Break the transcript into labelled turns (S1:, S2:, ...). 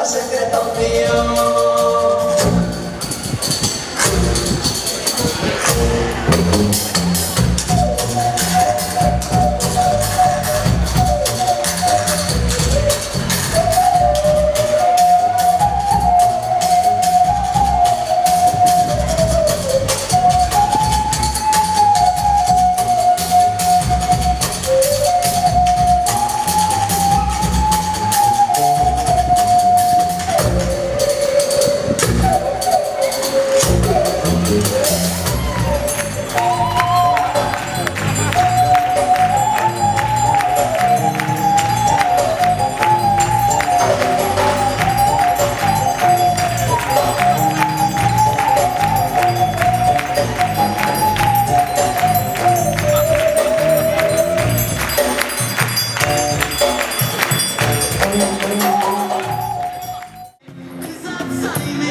S1: guardar secretos míos. Cause I'm timing